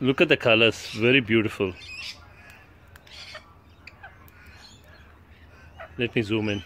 Look at the colors, very beautiful. Let me zoom in.